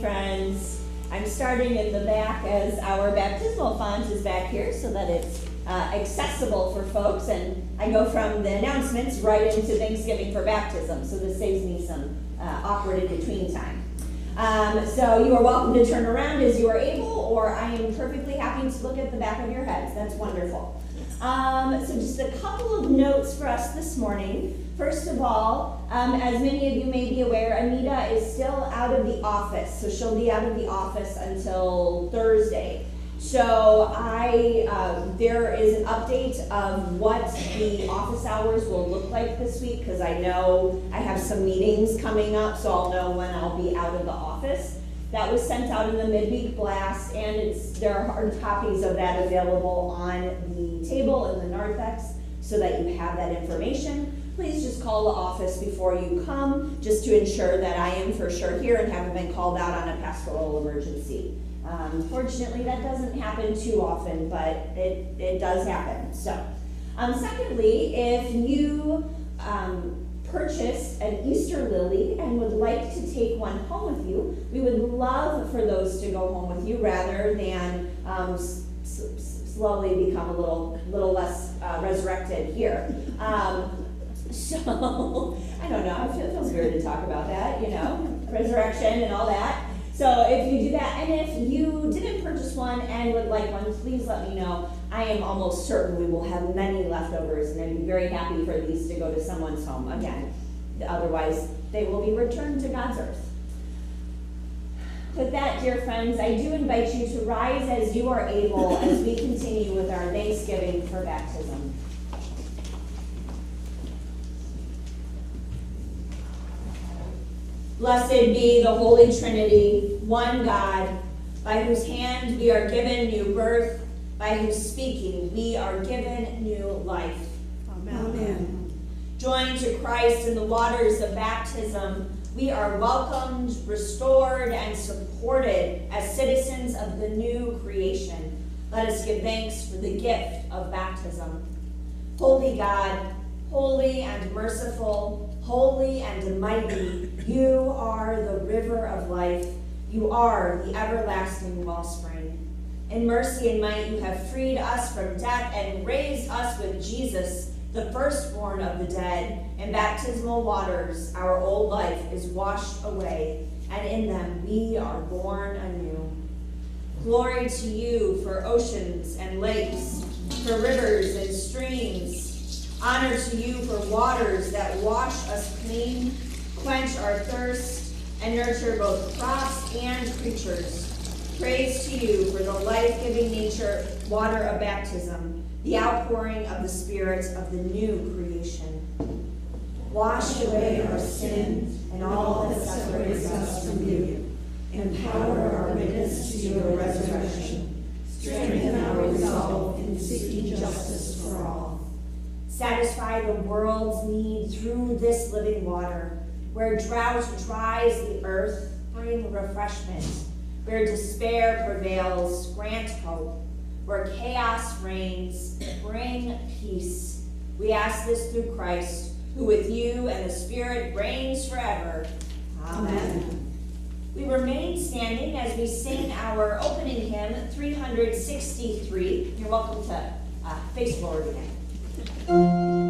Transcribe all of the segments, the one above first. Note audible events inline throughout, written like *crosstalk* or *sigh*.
Friends. I'm starting in the back as our baptismal font is back here so that it's uh, accessible for folks. And I go from the announcements right into Thanksgiving for baptism, so this saves me some uh, awkward in between time. Um, so you are welcome to turn around as you are able, or I am perfectly happy to look at the back of your heads. That's wonderful. Um, so just a couple of notes for us this morning. First of all, um, as many of you may be aware, Anita is still out of the office, so she'll be out of the office until Thursday. So I, uh, there is an update of what the office hours will look like this week, because I know I have some meetings coming up, so I'll know when I'll be out of the office. That was sent out in the midweek blast, and it's, there are hard copies of that available on the table in the narthex, so that you have that information please just call the office before you come, just to ensure that I am for sure here and haven't been called out on a pastoral emergency. Um, fortunately, that doesn't happen too often, but it, it does happen. So, um, secondly, if you um, an Easter lily and would like to take one home with you, we would love for those to go home with you rather than um, slowly become a little, little less uh, resurrected here. Um, *laughs* so, I don't know, it feels weird to talk about that, you know, resurrection and all that. So if you do that, and if you didn't purchase one and would like one, please let me know. I am almost certain we will have many leftovers, and I'd be very happy for these to go to someone's home again. Otherwise, they will be returned to God's earth. With that, dear friends, I do invite you to rise as you are able as we continue with our Thanksgiving for baptism. Blessed be the Holy Trinity, one God, by whose hand we are given new birth, by whose speaking we are given new life. Amen. Joined to Christ in the waters of baptism, we are welcomed, restored, and supported as citizens of the new creation. Let us give thanks for the gift of baptism. Holy God, holy and merciful, holy and mighty, you are the river of life. You are the everlasting wellspring. In mercy and might, you have freed us from death and raised us with Jesus, the firstborn of the dead. In baptismal waters, our old life is washed away, and in them we are born anew. Glory to you for oceans and lakes, for rivers and streams Honor to you for waters that wash us clean, quench our thirst, and nurture both crops and creatures. Praise to you for the life giving nature, water of baptism, the outpouring of the Spirit of the new creation. Wash away our sin and all that separates us from you. Empower our witness to your resurrection. Strengthen our resolve in seeking. Satisfy the world's need through this living water. Where drought dries the earth, bring refreshment. Where despair prevails, grant hope. Where chaos reigns, bring peace. We ask this through Christ, who with you and the Spirit reigns forever. Amen. We remain standing as we sing our opening hymn, 363. You're welcome to uh, face forward again. In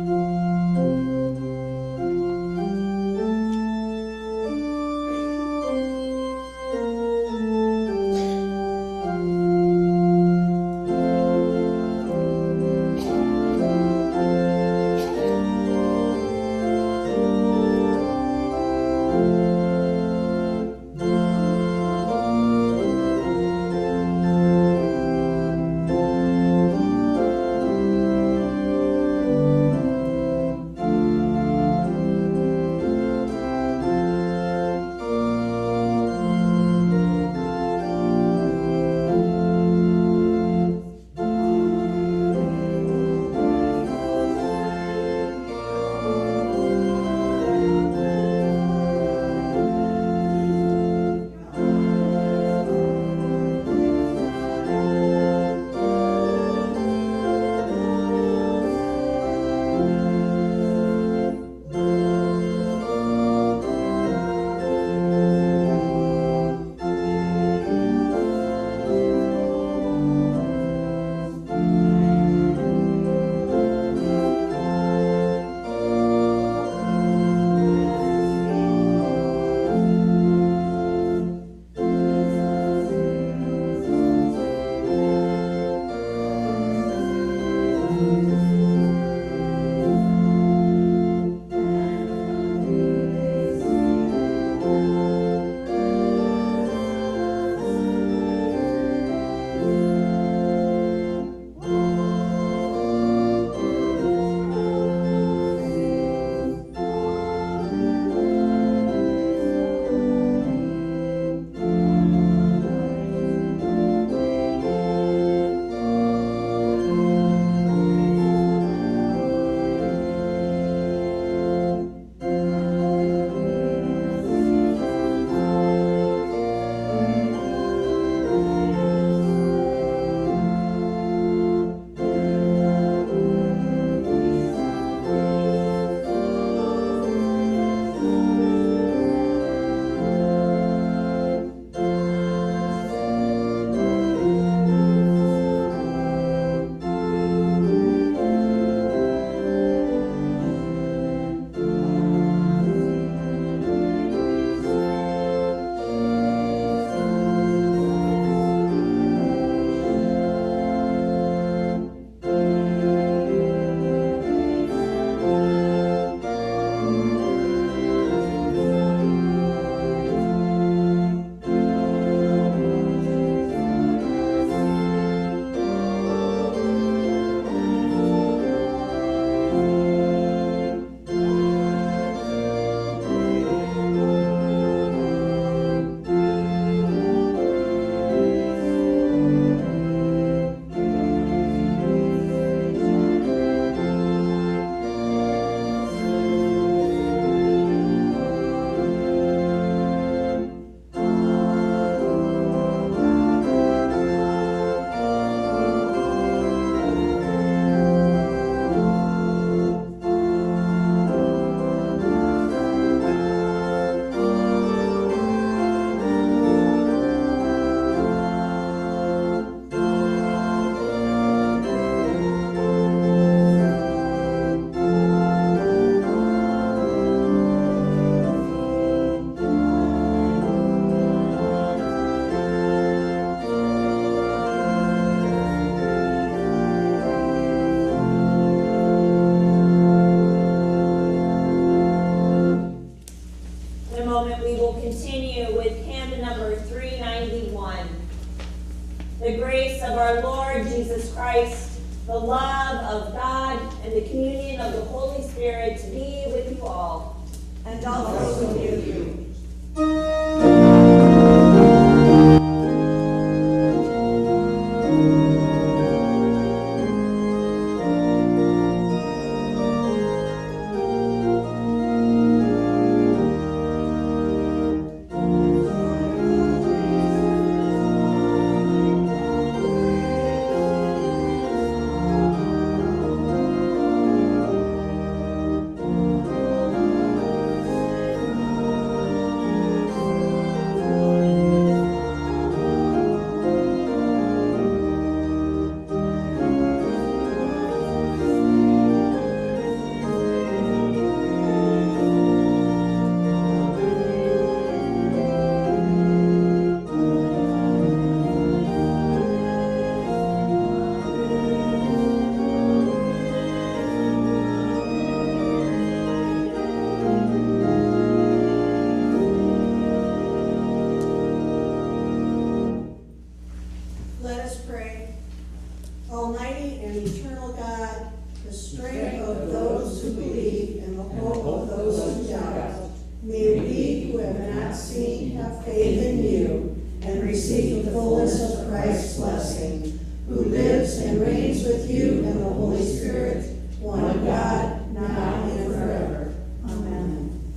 faith in you and receive the fullness of Christ's blessing, who lives and reigns with you in the Holy Spirit, one God, now and forever. Amen.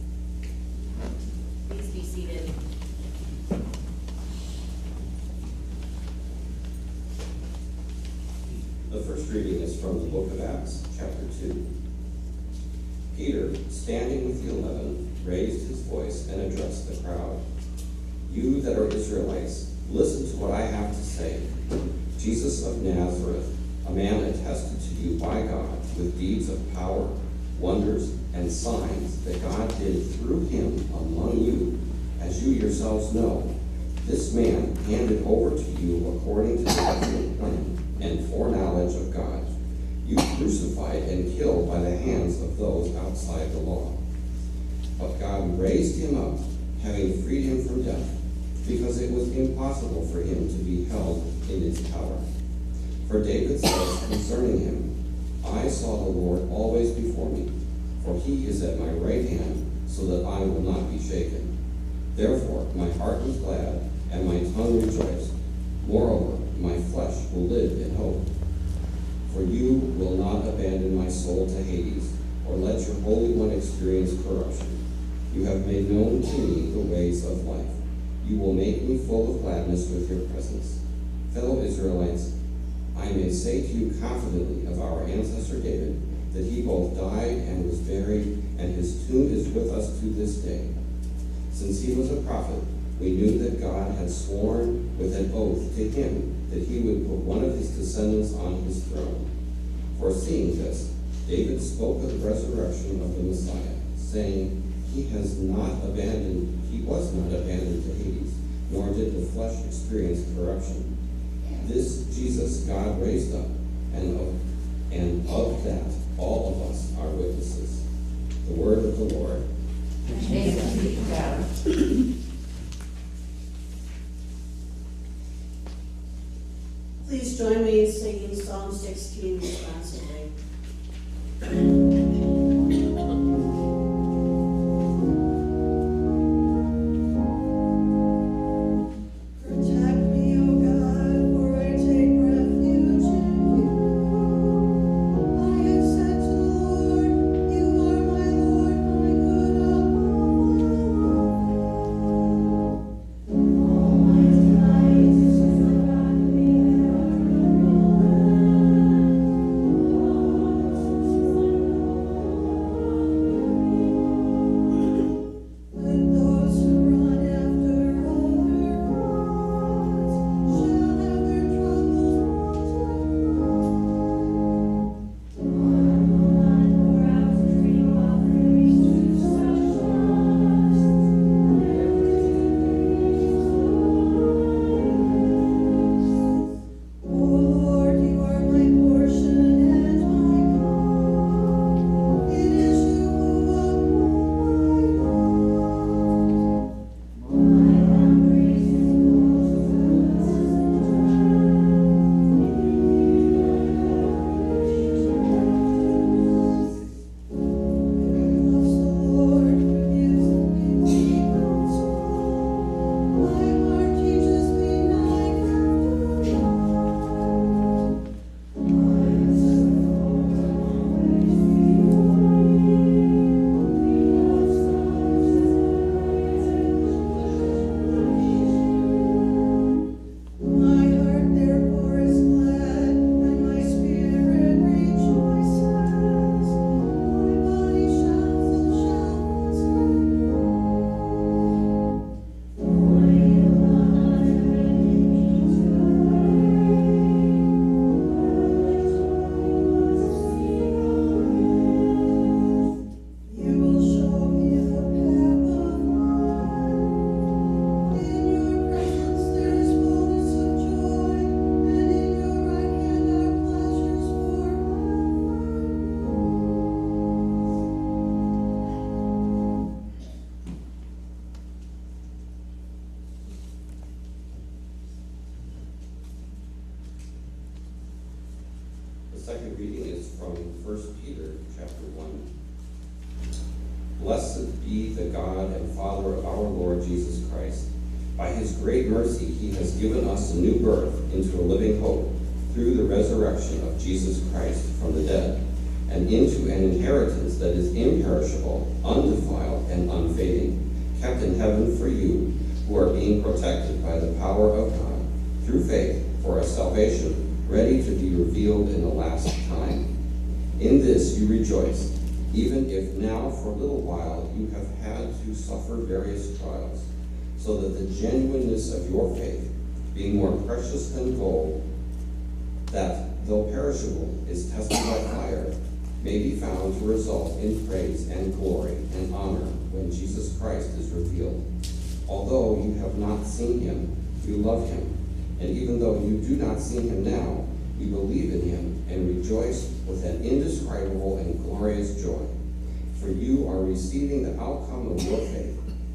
Please be seated. The first reading is from the book of Acts, chapter 2. Peter, standing with the eleven, raised his voice and addressed the crowd. You that are Israelites, listen to what I have to say. Jesus of Nazareth, a man attested to you by God with deeds of power, wonders, and signs that God did through him among you, as you yourselves know. This man handed over to you according to the definite plan and foreknowledge of God. You crucified and killed by the hands of those outside the law. But God raised him up, having freed him from death, because it was impossible for him to be held in its power. For David says concerning him, I saw the Lord always before me, for he is at my right hand, so that I will not be shaken. Therefore my heart was glad, and my tongue rejoiced. Moreover, my flesh will live in hope. For you will not abandon my soul to Hades, or let your Holy One experience corruption. You have made known to me the ways of life. You will make me full of gladness with your presence. Fellow Israelites, I may say to you confidently of our ancestor David, that he both died and was buried, and his tomb is with us to this day. Since he was a prophet, we knew that God had sworn with an oath to him that he would put one of his descendants on his throne. Foreseeing this, David spoke of the resurrection of the Messiah, saying, He has not abandoned, he was not abandoned to Hades, nor did the flesh experience corruption. This Jesus God raised up, and of, and of that all of us are witnesses. The word of the Lord. Please join me in singing Psalm 16 responsively.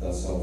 that's how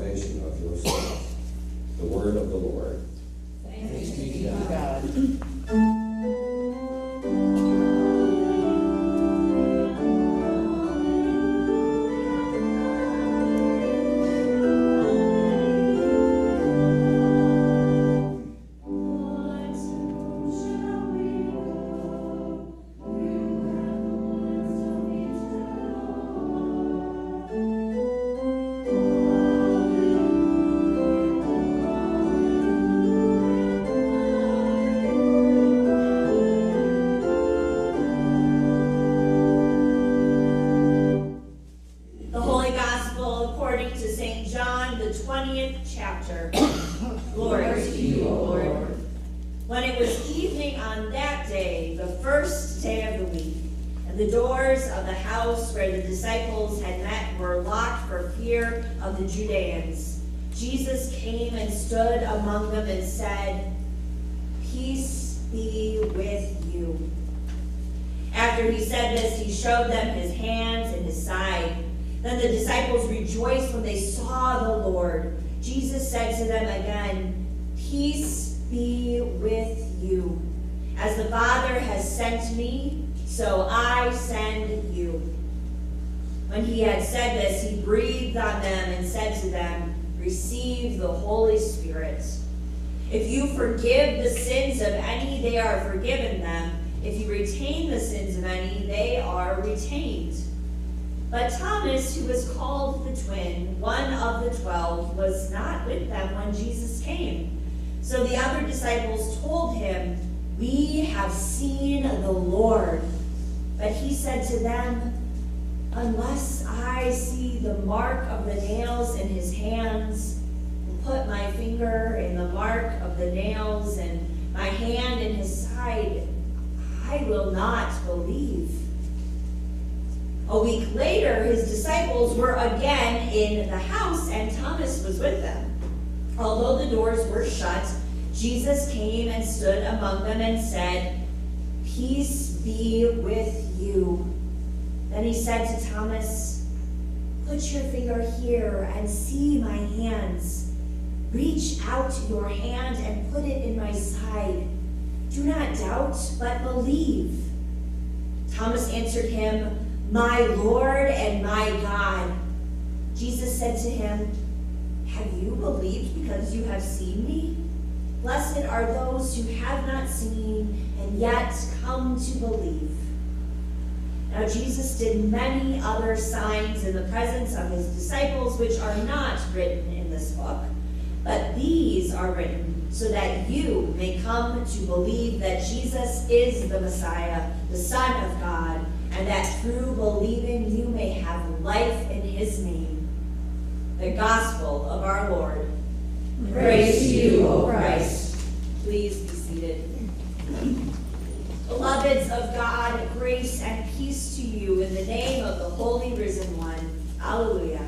But Thomas, who was called the twin, one of the twelve, was not with them when Jesus came. So the other disciples told him, We have seen the Lord. But he said to them, Unless I see the mark of the nails in his hands, and put my finger in the mark of the nails, and my hand in his side, I will not believe. A week later, his disciples were again in the house, and Thomas was with them. Although the doors were shut, Jesus came and stood among them and said, Peace be with you. Then he said to Thomas, Put your finger here and see my hands. Reach out your hand and put it in my side. Do not doubt, but believe. Thomas answered him, My Lord and my God. Jesus said to him, Have you believed because you have seen me? Blessed are those who have not seen and yet come to believe. Now Jesus did many other signs in the presence of his disciples, which are not written in this book, but these are written so that you may come to believe that Jesus is the Messiah, the Son of God, and that through believing you may have life in his name. The Gospel of our Lord. Praise to you, O Christ. Please be seated. Beloveds of God, grace and peace to you in the name of the Holy Risen One. Alleluia.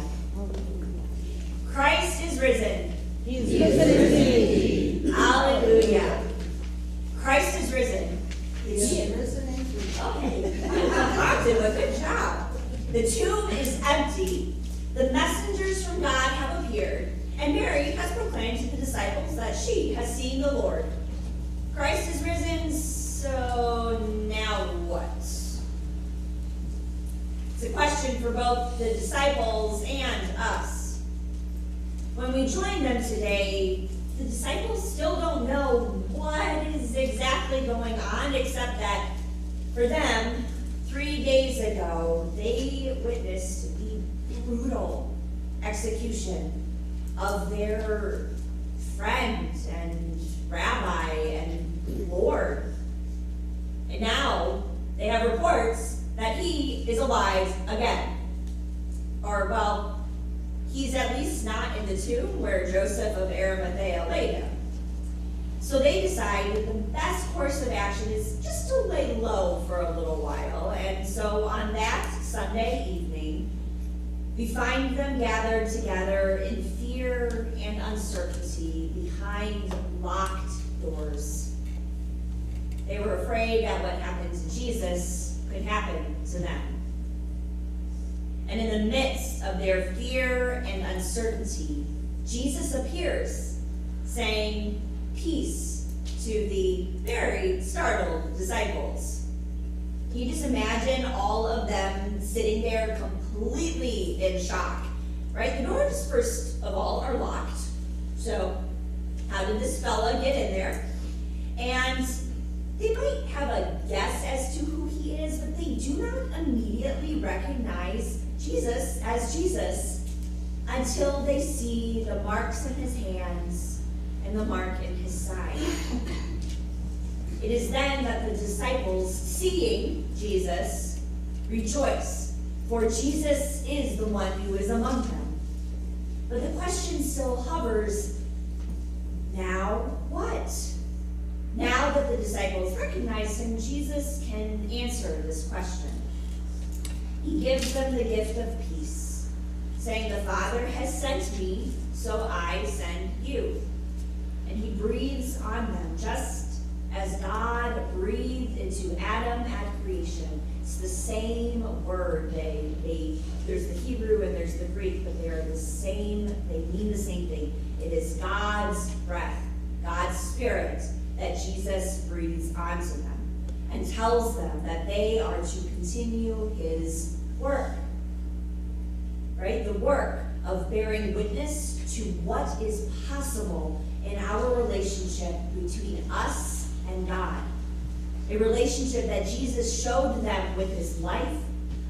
Christ is risen. He is risen indeed. Alleluia. Christ is risen. He is risen Okay. Captain, a good job. The tomb is empty. The messengers from God have appeared, and Mary has proclaimed to the disciples that she has seen the Lord. Christ is risen, so now what? It's a question for both the disciples and us. When we join them today, the disciples still don't know what is exactly going on, except that for them, three days ago, they witnessed the brutal execution of their friend and rabbi and Lord. And now they have reports that he is alive again. Or, well, he's at least not in the tomb where Joseph of Arimathea laid him. So they decide that the best course of action is just to lay low for a little while. And so on that Sunday evening, we find them gathered together in fear and uncertainty behind locked doors. They were afraid that what happened to Jesus could happen to them. And in the midst of their fear and uncertainty, Jesus appears, saying, Peace to the very startled disciples. Can you just imagine all of them sitting there completely in shock? Right? The doors, first of all, are locked. So, how did this fella get in there? And they might have a guess as to who he is, but they do not immediately recognize Jesus as Jesus until they see the marks in his hands and the mark in his side. It is then that the disciples, seeing Jesus, rejoice, for Jesus is the one who is among them. But the question still hovers now what? Now that the disciples recognize him, Jesus can answer this question. He gives them the gift of peace, saying, The Father has sent me, so I send you. And he breathes on them, just as God breathed into Adam at creation. It's the same word. They, they, there's the Hebrew and there's the Greek, but they are the same, they mean the same thing. It is God's breath, God's spirit that Jesus breathes onto them and tells them that they are to continue his work. Right? The work of bearing witness to what is possible in our relationship between us and God. A relationship that Jesus showed them with his life,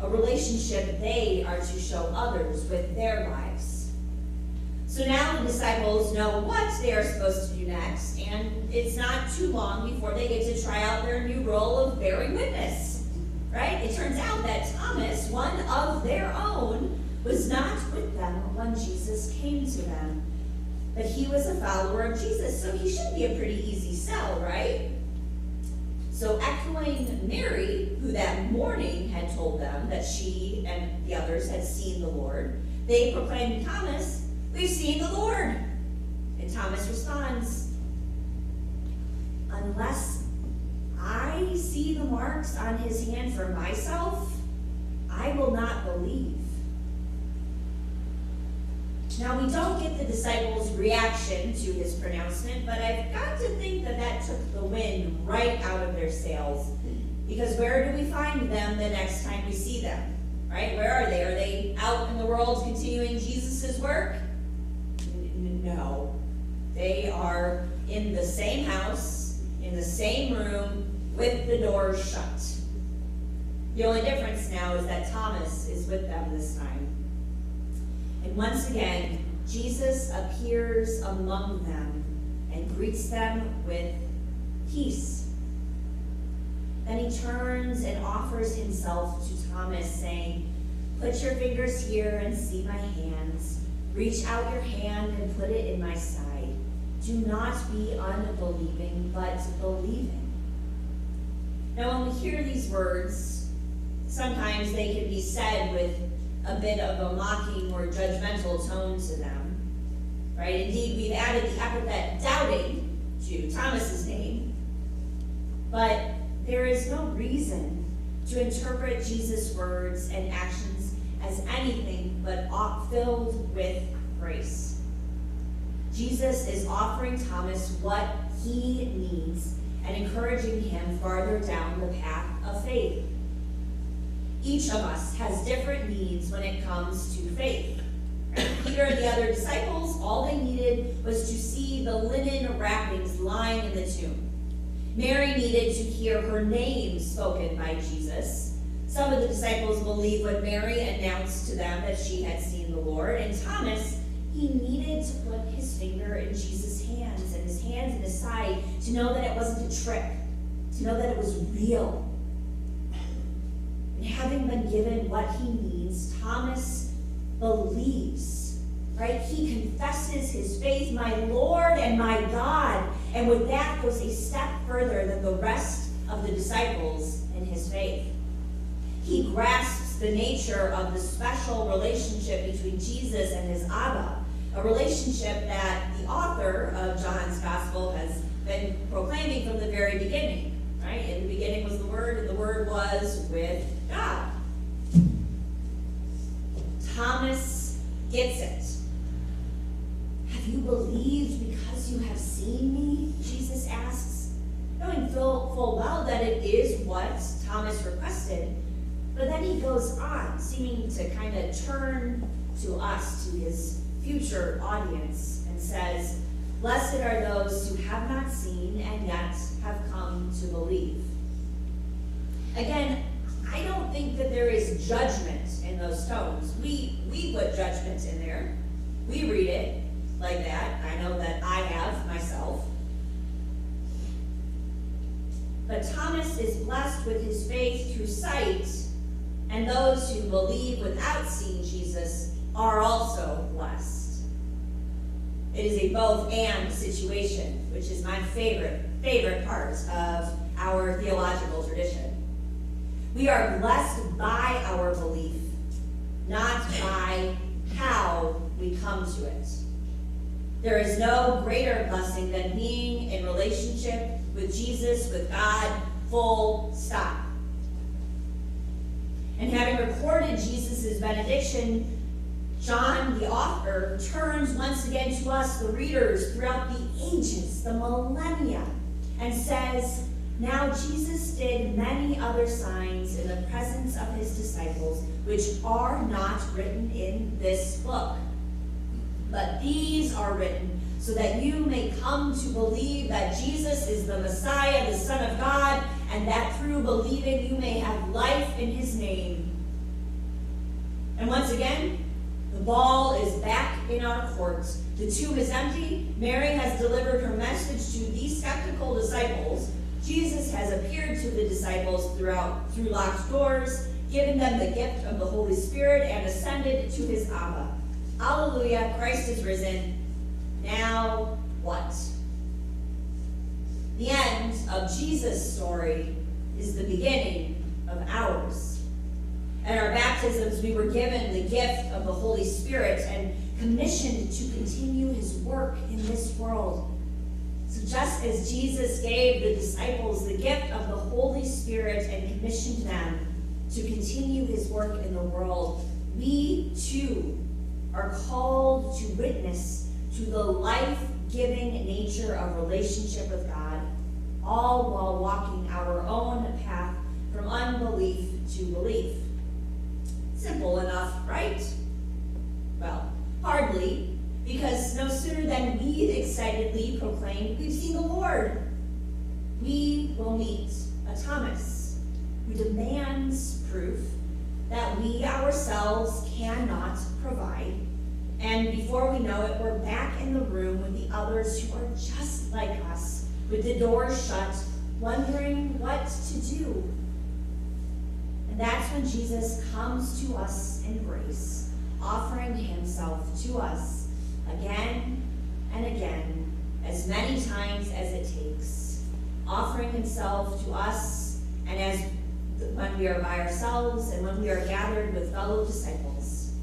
a relationship they are to show others with their lives. So now the disciples know what they are supposed to do next, and it's not too long before they get to try out their new role of bearing witness. Right? It turns out that Thomas, one of their own, was not with them when Jesus came to them. But he was a follower of Jesus, so he should be a pretty easy sell, right? So, echoing Mary, who that morning had told them that she and the others had seen the Lord, they proclaimed to Thomas, We've seen the Lord. And Thomas responds, Unless I see the marks on his hand for myself, I will not believe. Now, we don't get the disciples' reaction to his pronouncement, but I've got to think that that took the wind right out of their sails. Because where do we find them the next time we see them? Right? Where are they? Are they out in the world continuing Jesus' work? No. They are in the same house, in the same room, with the doors shut. The only difference now is that Thomas is with them this time. Once again, Jesus appears among them and greets them with peace. Then he turns and offers himself to Thomas, saying, Put your fingers here and see my hands. Reach out your hand and put it in my side. Do not be unbelieving, but believing. Now, when we hear these words, sometimes they can be said with a bit of a mocking or judgmental tone to them. Right? Indeed, we've added the epithet doubting to Thomas's name. But there is no reason to interpret Jesus' words and actions as anything but filled with grace. Jesus is offering Thomas what he needs and encouraging him farther down the path of faith. Each of us has different needs when it comes to faith. Peter and the other disciples, all they needed was to see the linen wrappings lying in the tomb. Mary needed to hear her name spoken by Jesus. Some of the disciples believed when Mary announced to them that she had seen the Lord. And Thomas, he needed to put his finger in Jesus' hands and his hands in his side to know that it wasn't a trick, to know that it was real. And having been given what he needs, Thomas believes, right? He confesses his faith, my Lord and my God. And with that goes a step further than the rest of the disciples in his faith. He grasps the nature of the special relationship between Jesus and his Abba, a relationship that the author of John's Gospel has been proclaiming from the very beginning. Right? In the beginning was the Word, and the Word was with God. Thomas gets it. Have you believed because you have seen me? Jesus asks, knowing full, full well that it is what Thomas requested. But then he goes on, seeming to kind of turn to us, to his future audience, Blessed are those who have not seen and yet have come to believe. Again, I don't think that there is judgment in those tones. We we put judgment in there. We read it like that. I know that I have myself. But Thomas is blessed with his faith through sight, and those who believe without seeing Jesus are also blessed. It is a both and situation, which is my favorite favorite part of our theological tradition. We are blessed by our belief, not by how we come to it. There is no greater blessing than being in relationship with Jesus, with God, full stop. And having recorded Jesus' benediction, John, the author, turns once again to us, the readers, throughout the ages, the millennia, and says, Now Jesus did many other signs in the presence of his disciples, which are not written in this book. But these are written so that you may come to believe that Jesus is the Messiah, the Son of God, and that through believing you may have life in his name. And once again, the ball is back in our courts. The tomb is empty. Mary has delivered her message to these skeptical disciples. Jesus has appeared to the disciples throughout through locked doors, given them the gift of the Holy Spirit, and ascended to his Abba. Alleluia, Christ is risen. Now what? The end of Jesus' story is the beginning of ours. At our baptisms, we were given the gift of the Holy Spirit and commissioned to continue his work in this world. So, just as Jesus gave the disciples the gift of the Holy Spirit and commissioned them to continue his work in the world, we too are called to witness to the life giving nature of relationship with God, all while walking our own path from unbelief to belief. Simple enough, right? Well, hardly, because no sooner than we excitedly proclaim, We've seen the Lord, we will meet a Thomas who demands proof that we ourselves cannot provide. And before we know it, we're back in the room with the others who are just like us, with the doors shut, wondering what to do. And that's when Jesus comes to us in grace, offering himself to us again and again, as many times as it takes, offering himself to us and as when we are by ourselves and when we are gathered with fellow disciples,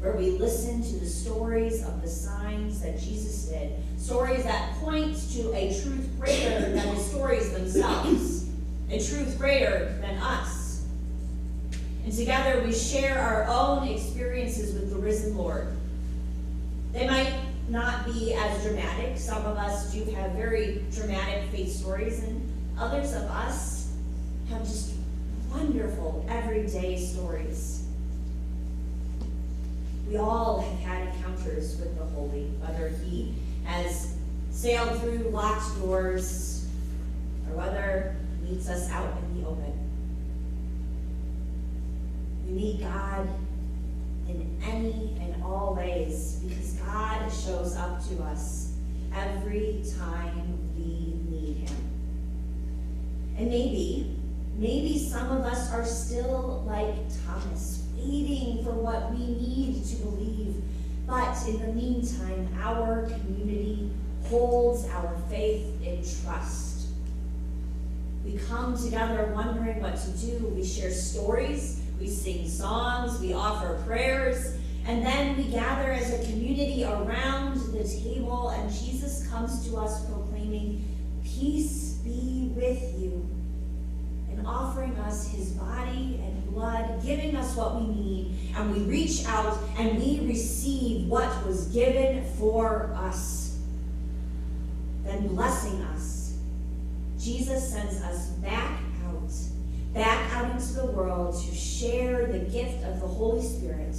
where we listen to the stories of the signs that Jesus did, stories that point to a truth greater than the stories themselves, a truth greater than us. And together we share our own experiences with the risen Lord. They might not be as dramatic. Some of us do have very dramatic faith stories, and others of us have just wonderful everyday stories. We all have had encounters with the Holy, whether He has sailed through locked doors or whether He meets us out in the open. We meet God in any and all ways because God shows up to us every time we need Him. And maybe Maybe some of us are still like Thomas, waiting for what we need to believe. But in the meantime, our community holds our faith in trust. We come together wondering what to do. We share stories, we sing songs, we offer prayers, and then we gather as a community around the table, and Jesus comes to us proclaiming, Peace be with you and offering us his body and blood, giving us what we need, and we reach out and we receive what was given for us, then blessing us. Jesus sends us back back out into the world to share the gift of the Holy Spirit,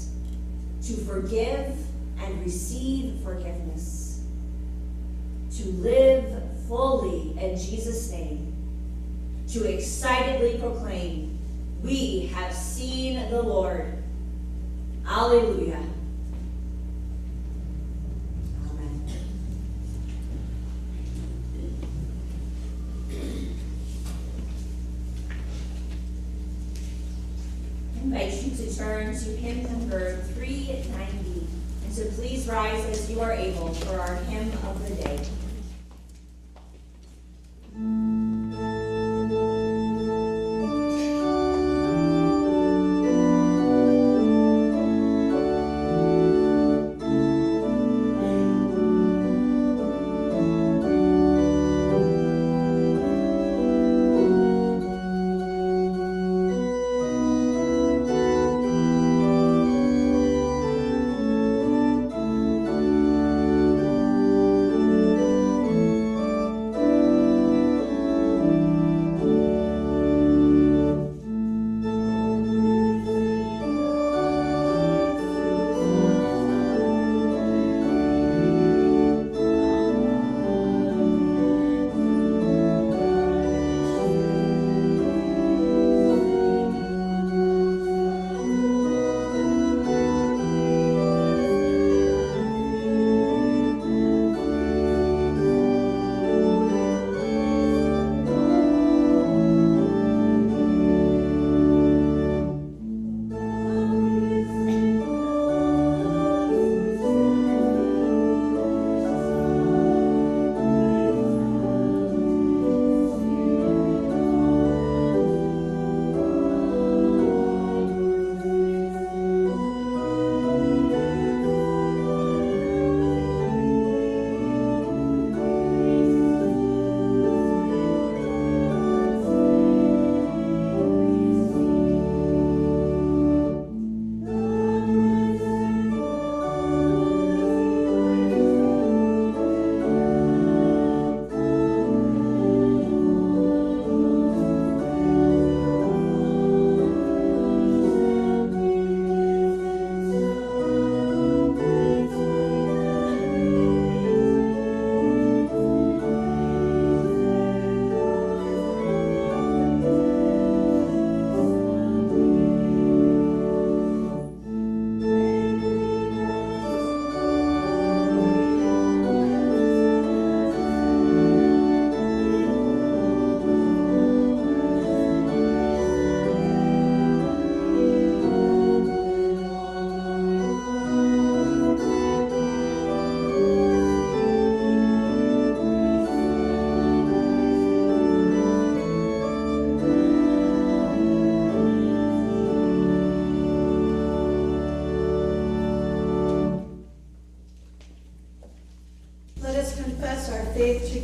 to forgive and receive forgiveness, to live fully in Jesus' name to excitedly proclaim, We have seen the Lord. Alleluia. Amen. I invite you to turn to hymn number 390 and so please rise as you are able for our hymn of the day.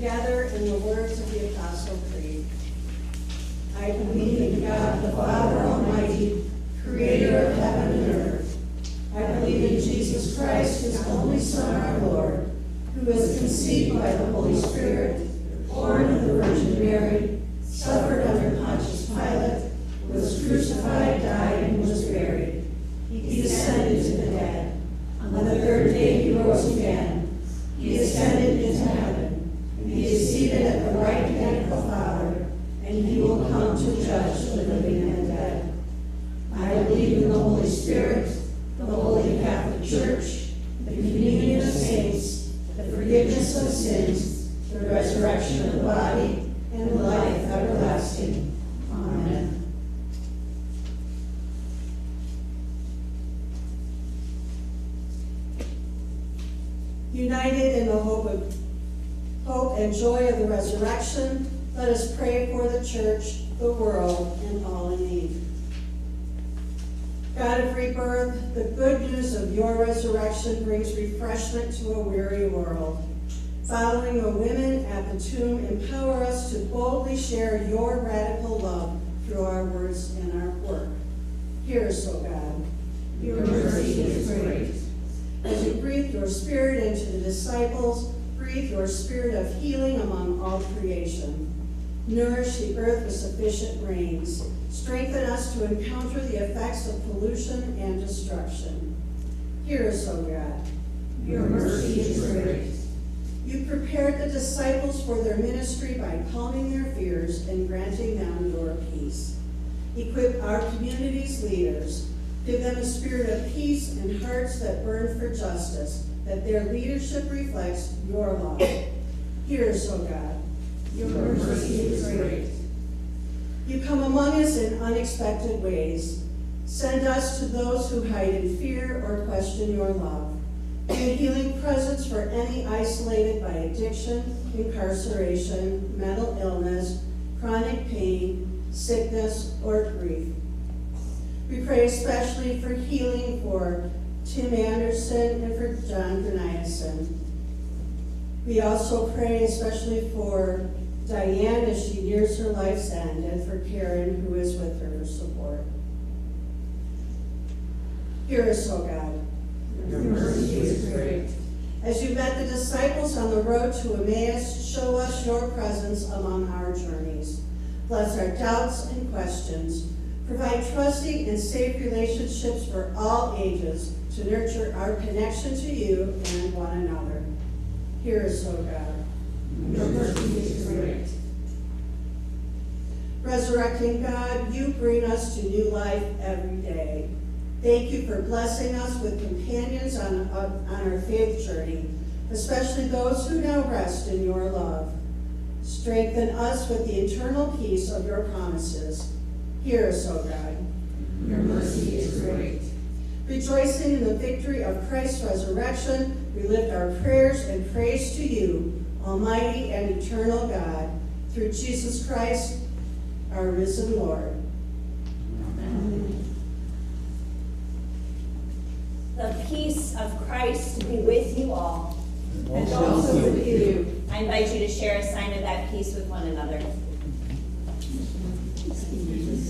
Together in the words of the Apostle Creed. I believe in God, the Father Almighty, creator of heaven and earth. I believe in Jesus Christ, his only Son, our Lord, who was conceived by the Holy Spirit, born of the Virgin Mary, suffered under Pontius Pilate, was crucified, died, and was buried. He descended to the dead. On the third day he rose again. He ascended into heaven. He is seated at the right hand of the Father, and he will come to judge the living and the dead. I believe in the Holy Spirit, the Holy Catholic Church, the communion of saints, the forgiveness of sins, the resurrection of the body, and life everlasting. Amen. United in the hope of hope and joy of the resurrection, let us pray for the church, the world, and all in need. God of rebirth, the good news of your resurrection brings refreshment to a weary world. Following the women at the tomb, empower us to boldly share your radical love through our words and our work. Hear us, O God. Your mercy is great. As you breathe your spirit into the disciples, breathe your spirit of healing among all creation. Nourish the earth with sufficient rains. Strengthen us to encounter the effects of pollution and destruction. Hear us, O God. Your mercy is great. You prepared the disciples for their ministry by calming their fears and granting them your peace. Equip our community's leaders. Give them a spirit of peace and hearts that burn for justice, that their leadership reflects your love. Hear us, O God. Your mercy is great. You come among us in unexpected ways. Send us to those who hide in fear or question your love. Be a healing presence for any isolated by addiction, incarceration, mental illness, chronic pain, sickness, or grief. We pray especially for healing for Tim Anderson and for John Graniason. We also pray especially for Diane as she nears her life's end, and for Karen, who is with her support. Hear us, O God. Your mercy is great. As you met the disciples on the road to Emmaus, show us your presence among our journeys. Bless our doubts and questions. Provide trusting and safe relationships for all ages to nurture our connection to you and one another. Hear us, O God. Your mercy is great. Resurrecting God, you bring us to new life every day. Thank you for blessing us with companions on, on our faith journey, especially those who now rest in your love. Strengthen us with the eternal peace of your promises. Hear us, O God. Your mercy is great. Rejoicing in the victory of Christ's resurrection, we lift our prayers and praise to you, Almighty and eternal God, through Jesus Christ, our risen Lord. The peace of Christ be with you all. And also with you. I invite you to share a sign of that peace with one another. Peace be with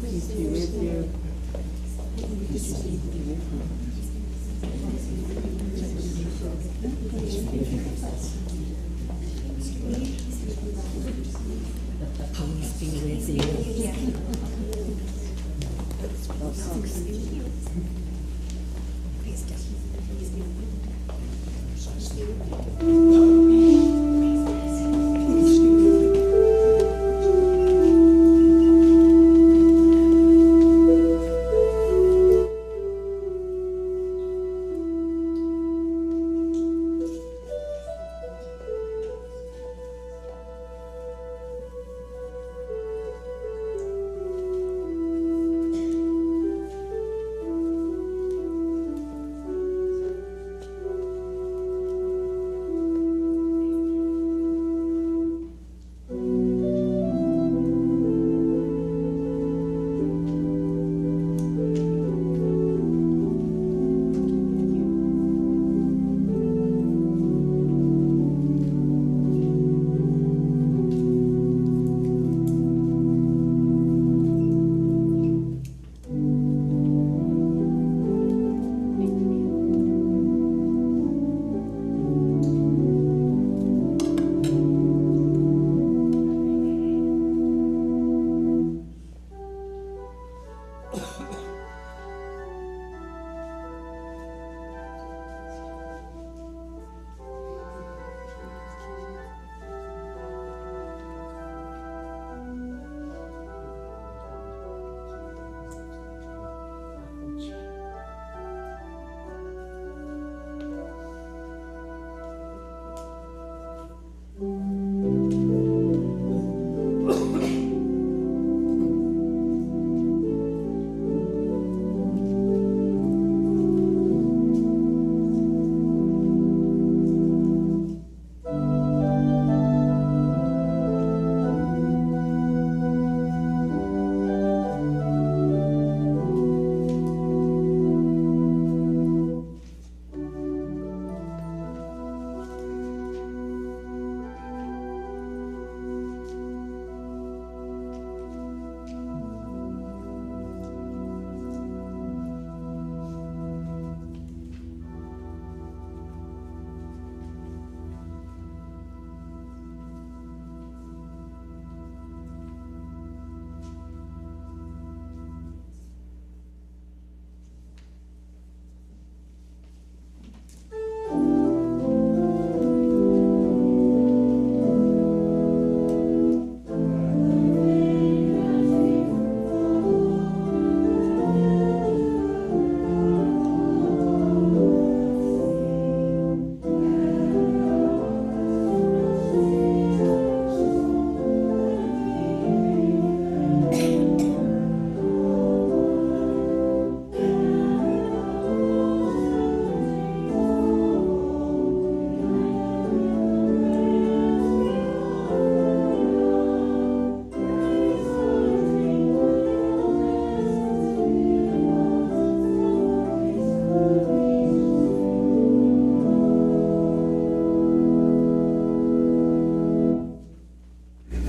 Peace be with you. Holy Spirit, yeah.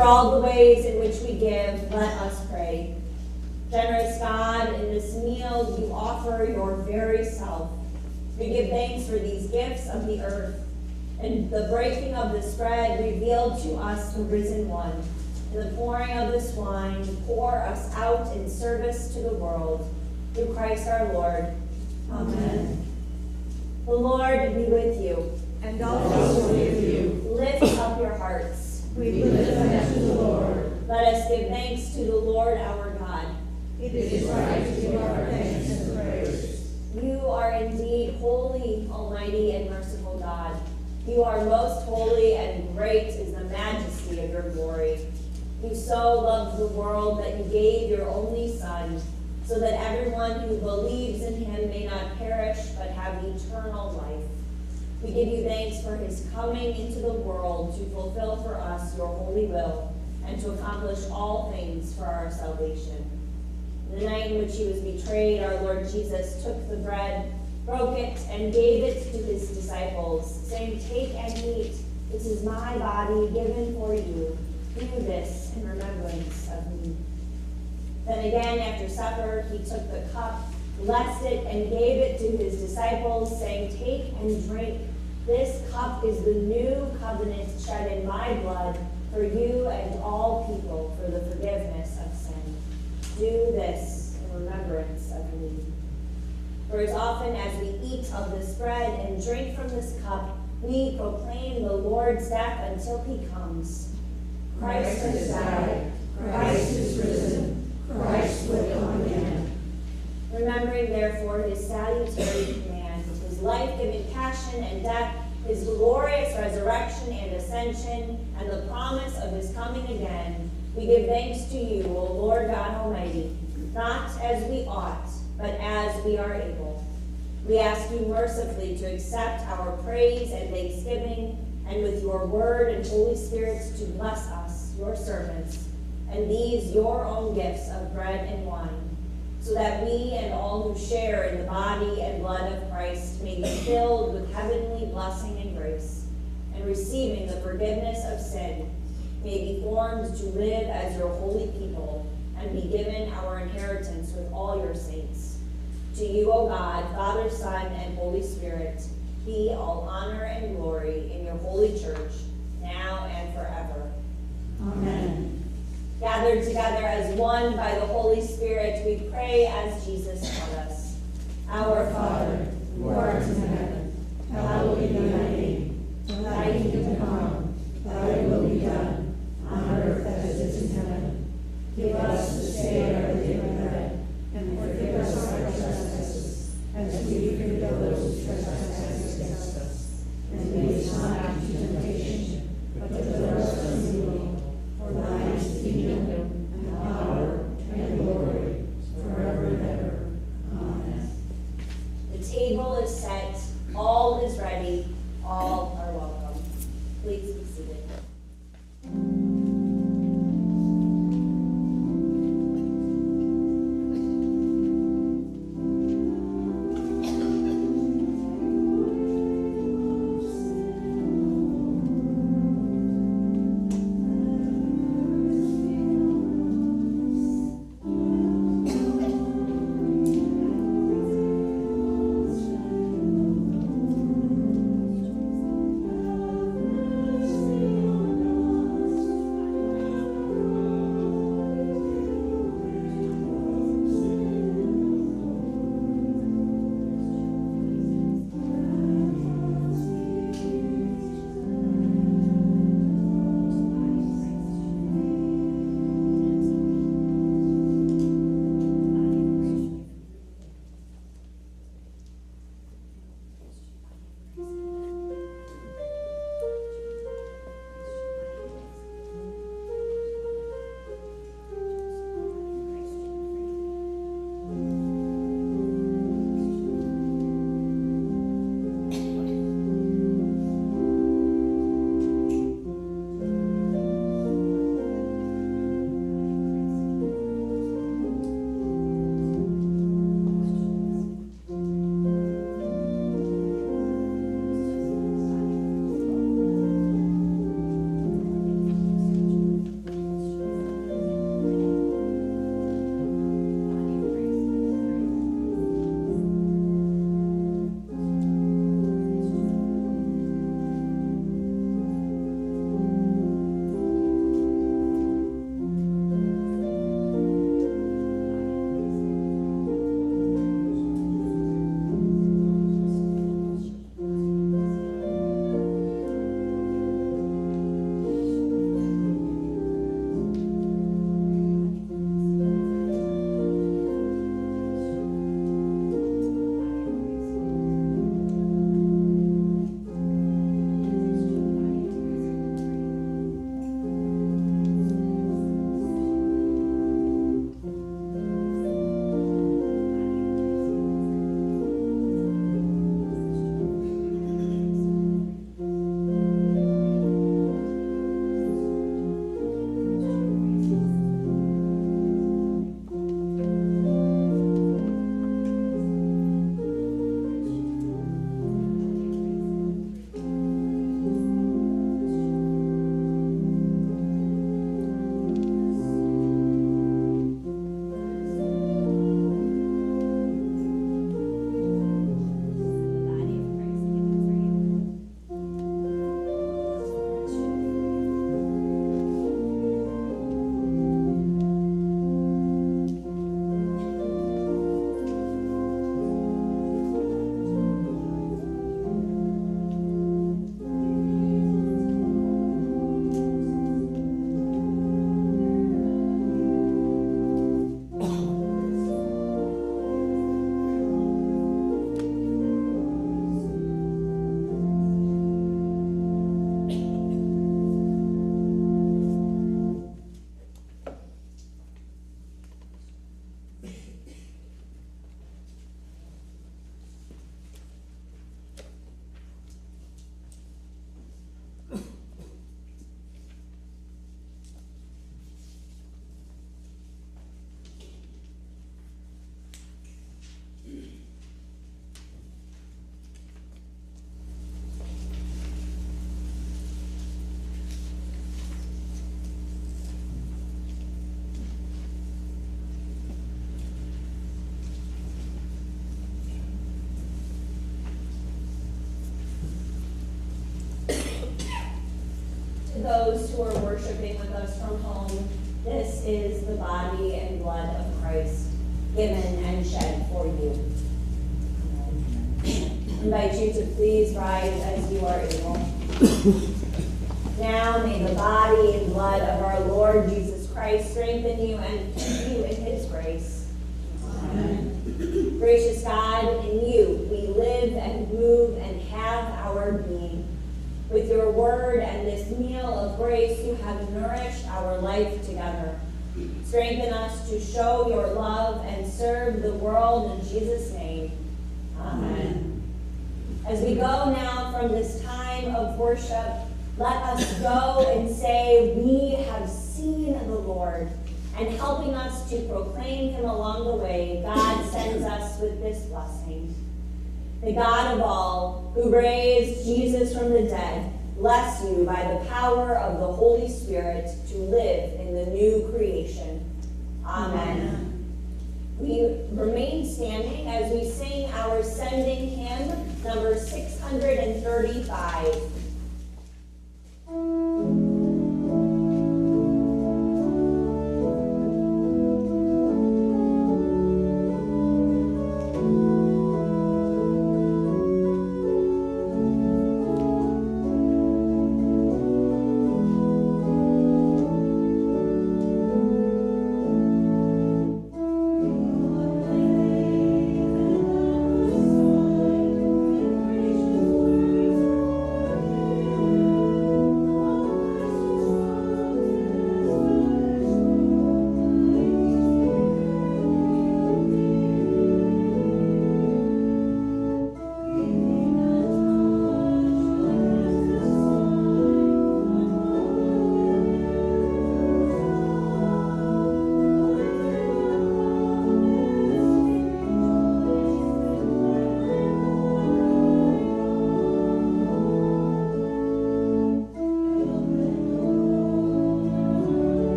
All the ways in which we give, let us pray. Generous God, in this meal you offer your very self. We give thanks for these gifts of the earth. And the breaking of this bread revealed to us the risen one. And the pouring of this wine, pour us out in service to the world. Through Christ our Lord. Amen. The Lord be with you. And Also with you. Lift up your hearts. We lift them to the Lord. Let us give thanks to the Lord our God. It is right to give our thanks and praise. You are indeed holy, almighty, and merciful God. You are most holy, and great is the majesty of your glory. You so loved the world that you gave your only Son, so that everyone who believes in him may not perish, but have eternal life. We give you thanks for his coming into the world to fulfill for us your holy will and to accomplish all things for our salvation. The night in which he was betrayed, our Lord Jesus took the bread, broke it, and gave it to his disciples, saying, Take and eat. This is my body given for you. Do this in remembrance of me. Then again, after supper, he took the cup, blessed it, and gave it to his disciples, saying, Take and drink. This cup is the new covenant shed in my blood for you and all people for the forgiveness of sin. Do this in remembrance of me. For as often as we eat of this bread and drink from this cup, we proclaim the Lord's death until he comes. Christ has died. Christ is risen. Christ will come again. Remembering therefore his salutary command, his life-giving passion and death, his glorious resurrection and ascension, and the promise of his coming again, we give thanks to you, O Lord God Almighty, not as we ought, but as we are able. We ask you mercifully to accept our praise and thanksgiving, and with your word and Holy Spirit to bless us, your servants, and these your own gifts of bread and wine so that we and all who share in the body and blood of Christ may be filled with heavenly blessing and grace, and receiving the forgiveness of sin, may be formed to live as your holy people, and be given our inheritance with all your saints. To you, O God, Father, Son, and Holy Spirit, be all honor and glory in your holy church, now and forever. Amen. Gathered together as one by the Holy Spirit, we pray as Jesus taught us. Our Father, who art in heaven, hallowed be thy name. Thy kingdom come, thy will be done, on earth as it is in heaven. Give us this day our daily bread, and forgive us our trespasses, as we forgive those who trespass against us. And lead us not into temptation, who are worshiping with us from home, this is the body and blood of Christ given and shed for you. Invite you to please rise as you are able. Now may the body and blood of our Lord Jesus Christ strengthen you and keep you in his grace. Amen. Gracious God, in you we live and move and have our being. With your word and this meal of grace, you have nourished our life together. Strengthen us to show your love and serve the world in Jesus' name. Amen. As we go now from this time of worship, let us go and say, We have seen the Lord. And helping us to proclaim him along the way, God sends us with this blessing. The God of all, who raised Jesus from the dead, bless you by the power of the Holy Spirit to live in the new creation. Amen. We remain standing as we sing our sending hymn, number 635.